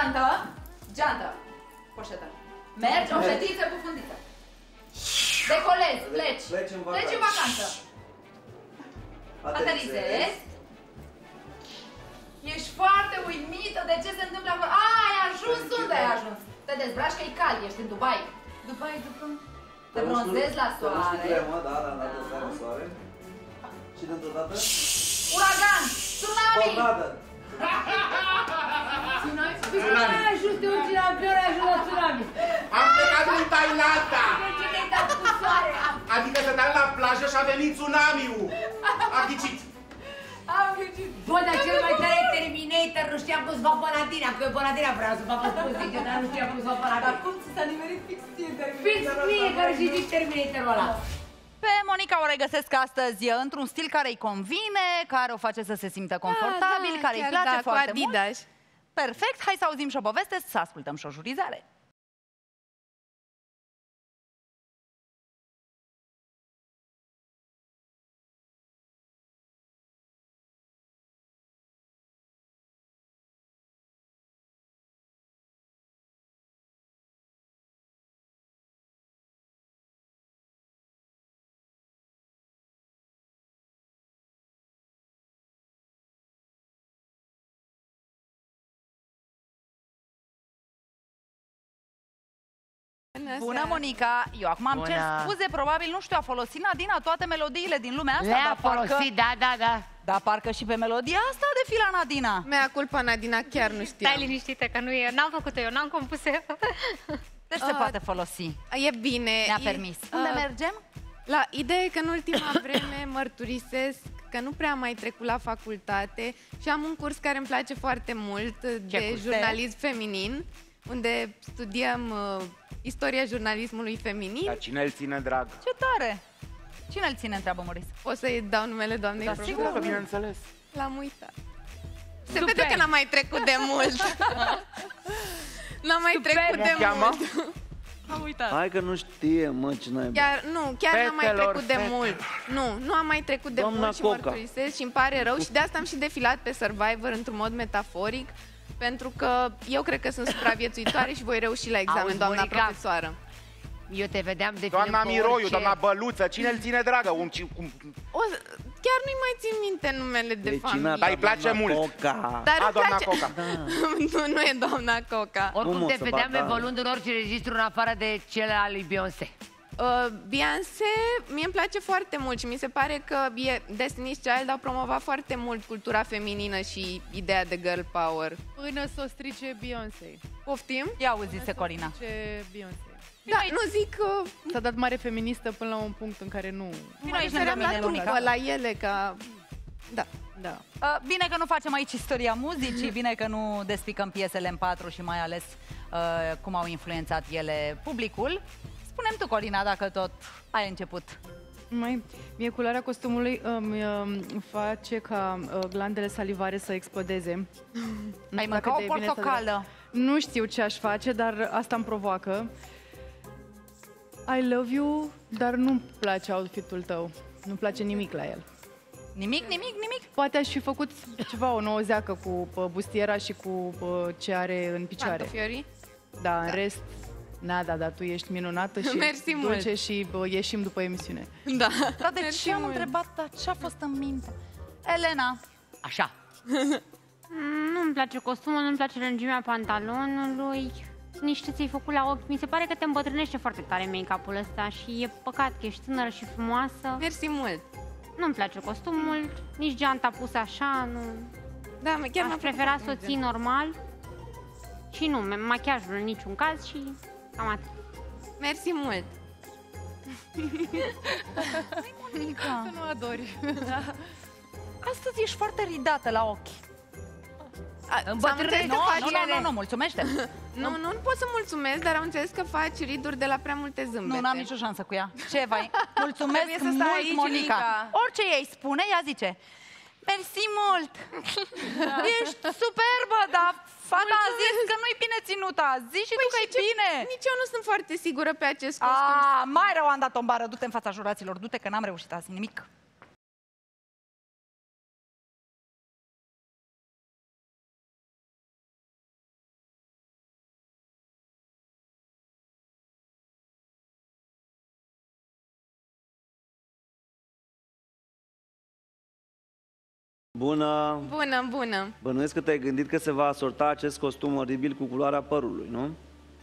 Geantă, geantă, poșetă. Mergi, o Mergi. fetiță cu fundiță. Decolezi, pleci. Pleci în vacanță. Pleci în vacanță. Aterizezi. Ești foarte uimită de ce se întâmplă acolo. A, ai ajuns, unde ai ajuns? Te dezbraci că e cald, ești în Dubai. Dubai, după... Te bronzezi la soare. Cremă, da, da, da, da, la soare. Și dintr-o dată, Uragan, tsunami. tornadă. Nu ajută un tsunami, ajută tsunami. Am plecat în Thailanda! Ce te-ai dat cu soare? Adică stăteam la plajă și a venit tsunamiul! A ghicit! Am ghicit. Bă, dar cel mai tare Terminator, nu știam cum să fac panatina, că eu panatina vreau să fac spus de dar nu știam cum să fac Dar panatina. cum ți s-a nimerit fix ție Fix mie care și zic Terminatorul ăla. Pe Monica o regăsesc astăzi într-un stil care îi convine, care o face să se simtă confortabil, care îi chiar place da, foarte cu Adidas. mult. Perfect, hai să auzim și o poveste, să ascultăm și o jurizare. Bună, Monica! Eu acum am cer Bună. scuze, probabil, nu știu, a folosit Nadina toate melodiile din lumea asta, Le-a dar parcă, folosit, da, da, da. dar parcă și pe melodia asta a defilat Nadina. Mea culpa, Nadina, chiar nu știam. Stai liniștită că nu e, n-am făcut-o eu, n-am compus eu. Deci se Ah. poate folosi. E bine. Ne-a e- permis. Unde uh, mergem? La ideea e că în ultima vreme mărturisesc că nu prea am mai trecut la facultate și am un curs care îmi place foarte mult de curs? jurnalism feminin, unde studiem uh, istoria jurnalismului feminin. Dar cine îl ține drag? Ce tare! Cine îl ține, întreabă Moris? O să-i dau numele doamnei Da, profesor. sigur. bineînțeles. L-am uitat. Se vede că n-am mai trecut de mult. n-am mai trecut de cheamă? mult. Am uitat. Hai că nu știe, mă, ce n-ai Chiar, nu, chiar n-am mai Fetelor, trecut de fete. mult. Nu, nu am mai trecut de Doamna mult și Coca. mărturisesc și îmi pare rău și de asta am și defilat pe Survivor într-un mod metaforic, pentru că eu cred că sunt supraviețuitoare și voi reuși la examen, Auzi, doamna Monica? profesoară. Eu te vedeam de Doamna Miroiu, doamna Băluță, cine îl ține dragă? Un, ci- cum... O, chiar nu-i mai țin minte numele de Vecina familie. Dar îi place doamna mult. Coca. Dar A, îmi doamna place... Coca. nu, nu e doamna Coca. Oricum Cum o te să vedeam bat, da. evoluând în orice registru în afară de cel al lui Beyoncé. Uh, Beyoncé, mie îmi place foarte mult și mi se pare că e Destiny's Child au promovat foarte mult cultura feminină și ideea de girl power. Până să o strice Beyoncé. Poftim? Ia auzi-se, Corina. Ce Beyoncé. Da, nu zic că S-a dat mare feministă până la un punct în care nu... Vino aici lângă referam la mine, tunică, Monica. la ele, ca... Da. Da. Uh, Bine că nu facem aici istoria muzicii, bine că nu despicăm piesele în patru și mai ales uh, cum au influențat ele publicul. Spunem tu, Corina, dacă tot ai început. Mai, mie culoarea costumului îmi um, face ca uh, glandele salivare să explodeze. Nu Ai știu mâncat dacă o te e bine să- portocală. Nu știu ce aș face, dar asta îmi provoacă. I love you, dar nu-mi place outfitul tău. Nu-mi place nimic la el. Nimic, nimic, nimic? Poate aș fi făcut ceva, o nouă zeacă cu uh, bustiera și cu uh, ce are în picioare. Pantofiori? Da, în rest, nada, dar tu ești minunată și Mersi dulce mult. și bă, ieșim după emisiune. Da. Dar de Mersi ce am mult. întrebat, dar ce a fost în minte? Elena, Așa. Nu-mi place costumul, nu-mi place lungimea pantalonului. Sunt niște ți-ai făcut la ochi. Mi se pare că te îmbătrânește foarte tare make-up-ul ăsta și e păcat că ești tânără și frumoasă. Mersi mult. Nu-mi place costumul, nici geanta pusă așa, nu... Da, mă- chiar Aș m-a prefera plăcut să o mult ții normal. Și nu, ma- machiajul în niciun caz și cam atât. genul. Mersi mult. Monica, Să nu adori. astăzi ești foarte ridată la ochi. A, am înțeles Nu, că faci... nu, nu, nu, nu, mulțumește. Nu, nu, nu pot să mulțumesc, dar am înțeles că faci riduri de la prea multe zâmbete. Nu, n-am nicio șansă cu ea. Ce vai? Mulțumesc Trebuie să stai mult, aici, Monica. Lica. Orice ei spune, ea zice. Mersi mult! Ești superbă, dar fata a zis că nu-i bine ținută. Zici și tu că e ce- bine. Nici eu nu sunt foarte sigură pe acest costum. A, mai rău am dat-o în bară. Du-te în fața juraților. Du-te că n-am reușit azi nimic. Bună! Bună, bună. Bănuiesc că te-ai gândit că se va asorta acest costum oribil cu culoarea părului, nu?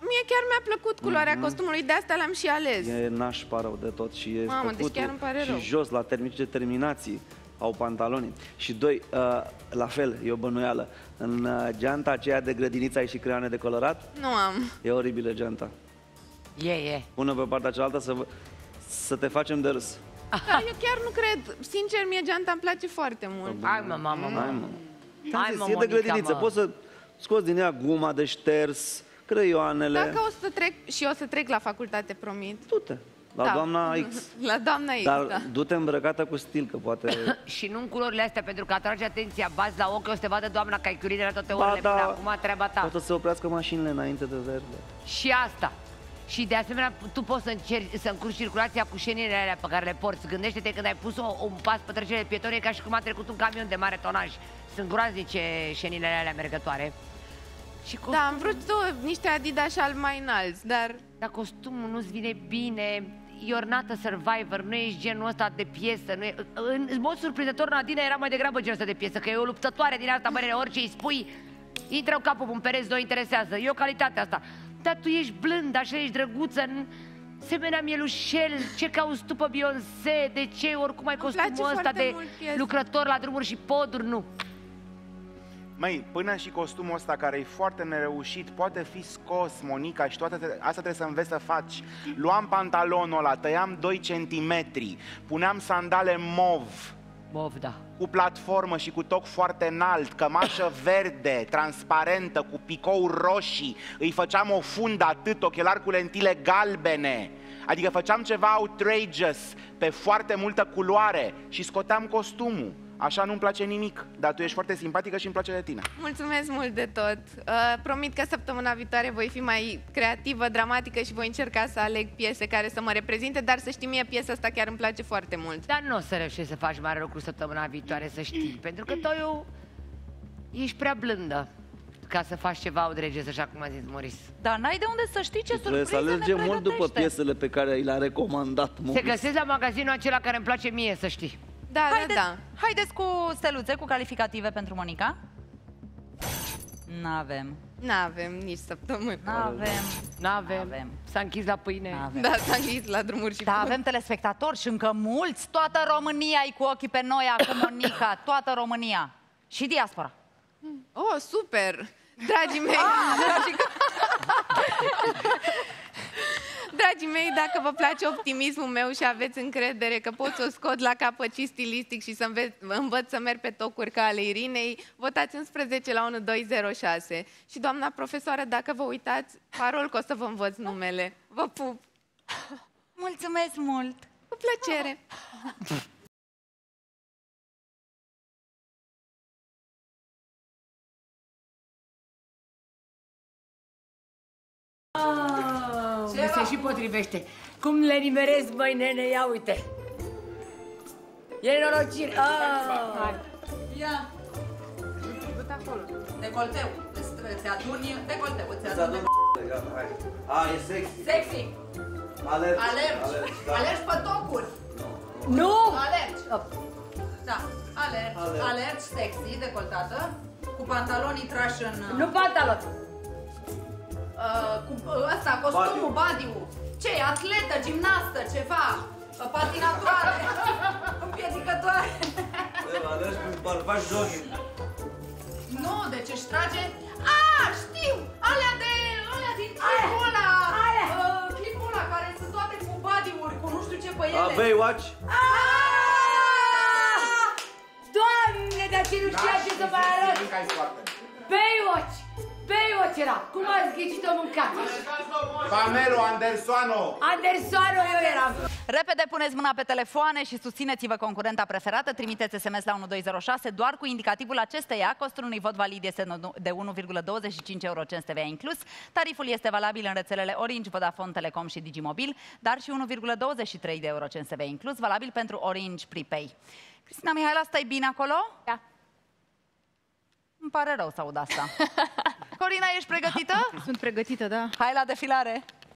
Mie chiar mi-a plăcut culoarea costumului, de asta l-am și ales. E nașpa rău de tot și e Mamă, deci făcut chiar îmi pare și rău. jos, la termice terminații, au pantalonii. Și doi, uh, la fel, e o bănuială. În uh, geanta aceea de grădiniță ai și creioane de colorat? Nu am. E oribilă geanta. E, e. Pune pe partea cealaltă să, vă- să te facem de râs. Dar eu chiar nu cred. Sincer, mie geanta îmi place foarte mult. Hai mă, mamă, Hai, mamă. mă. Hai, Zis, mă, e de Monica, grădiniță, mă. poți să scoți din ea guma de șters, creioanele. Dacă o să trec și o să trec la facultate, promit. Du-te la Da. doamna X. La doamna X, Dar da. du-te îmbrăcată cu stil, că poate... Și nu în culorile astea, pentru că atrage atenția, bați la ochi, o să te vadă doamna ca ai la toate Ba, orele, da. până acum treaba ta. Poate să se oprească mașinile înainte de verde. Și asta. Și de asemenea, tu poți să, încerci, să încurci circulația cu șenile alea pe care le porți. Gândește-te când ai pus o, un pas pe trecerea de pietoni, e ca și cum a trecut un camion de mare tonaj. Sunt groaznice șenile alea mergătoare. Și costum, Da, am vrut o, niște Adidas alb mai înalți, dar dar costumul nu-ți vine bine, you're not a survivor, nu ești genul ăsta de piesă. Nu e... în, în mod surprinzător, Nadine era mai degrabă genul ăsta de piesă, că e o luptătoare din asta, bărere, orice îi spui, intră în capul un pereți, nu o interesează. E o calitate asta. Dar tu ești blând, așa ești drăguță, în... Semenea mielușel, ce cauți tu pe Beyoncé, de ce oricum ai place costumul ăsta foarte de mult piesa. lucrător la drumuri și poduri, nu. Măi, până și costumul ăsta care e foarte nereușit poate fi scos, Monica, și toate asta trebuie să înveți să faci. Luam pantalonul ăla, tăiam 2 centimetri, puneam sandale mov, Bov, da. cu platformă și cu toc foarte înalt, cămașă verde, transparentă, cu picou roșii, îi făceam o fundă atât, ochelari cu lentile galbene. Adică făceam ceva outrageous, pe foarte multă culoare și scoteam costumul. Așa nu-mi place nimic, dar tu ești foarte simpatică și îmi place de tine. mulțumesc mult de tot. Uh, promit că săptămâna viitoare voi fi mai creativă, dramatică și voi încerca să aleg piese care să mă reprezinte, dar să știi mie, piesa asta chiar îmi place foarte mult. Dar nu o să reușești să faci mare lucru săptămâna viitoare, să știi, pentru că tu eu ești prea blândă ca să faci ceva outrageous, așa cum a zis Moris. Dar n-ai de unde să știi ce Trebuie surprize să alerge ne mult după pregătește. piesele pe care i le-a recomandat Se Moris. găsesc la magazinul acela care îmi place mie, să știi. Da, Haideți, da, da. haideți cu steluțe, cu calificative pentru Monica. N-avem, N-avem nici săptămână. n-avem, N-avem. N-avem. S-a închis la pâine. n-avem. Da, s-a închis la drumuri și Da, pod. avem telespectatori și încă mulți. Toată România e cu ochii pe noi acum, Monica. Toată România. Și diaspora. Oh, super! Dragii mei, Dragii mei, dacă vă place optimismul meu și aveți încredere că pot să o scot la capăt și stilistic și să înveț, învăț să merg pe tocuri ca ale Irinei, votați 11 la 1206. Și doamna profesoară, dacă vă uitați, parol că o să vă învăț numele. Vă pup! Mulțumesc mult! Cu plăcere! se și potrivește. Cum le nimerezi, băi, nene, ia uite. E norocire. Ah. Ia! Decolteu. Îți aduni decolteu. Îți Să aduni adun Gata, hai. A, e sexy. Sexy! Alergi. Alergi! Alergi, da. Alergi pe tocuri! Nu! Alergi! Da, alergi, Alergi. alergi sexy, decoltată, cu pantalonii trași în... Nu pantalon. Uh, cu uh, ăsta, costumul, badiu. Ce, atletă, gimnastă, ceva, uh, patinatoare, împiedicătoare. Alergi cu bărbați jogging. Nu, deci își trage... A, știu! Alea de... Alea din clipul ăla! Uh, clipul ăla care sunt toate cu badiuri, cu nu știu ce pe ele. A, Baywatch? Doamne, dar ce nu știa ce să mai arăt. Monica e foarte. Baywatch! Baywatch era. Cum ați ghicit-o mâncat? Pamelo Andersoano! Andersoano eu eram. Repede puneți mâna pe telefoane și susțineți-vă concurenta preferată. Trimiteți SMS la 1206 doar cu indicativul acesteia. Costul unui vot valid este de 1,25 euro cenți TVA inclus. Tariful este valabil în rețelele Orange, Vodafone, Telecom și Digimobil, dar și 1,23 de euro cenți TVA inclus, valabil pentru Orange Prepay. Cristina Mihaela, stai bine acolo? Da. Îmi pare rău să aud asta. Corina, ești pregătită? Sunt pregătită, da. Hai la defilare!